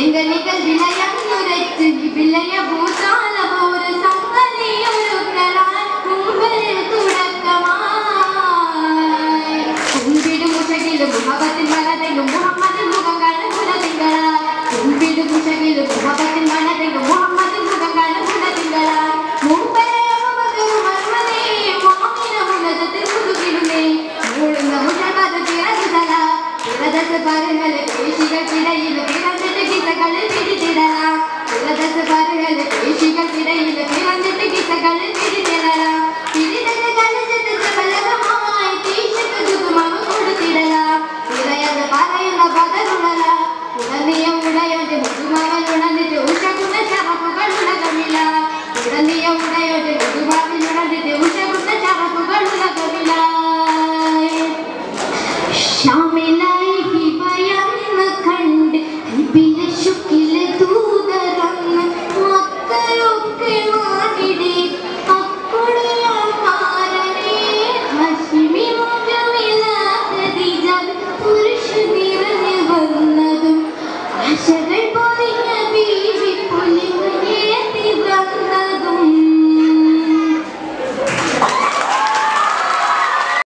எங்களிகள் விளையம் நுரைத்து விளைய பூசால ஒரு சங்கதியுருக்களால் உங்களில் துடக்கமாய் கும்பிடும் முகத்திலும் முகத்தின் மனதிலும் முகம்மது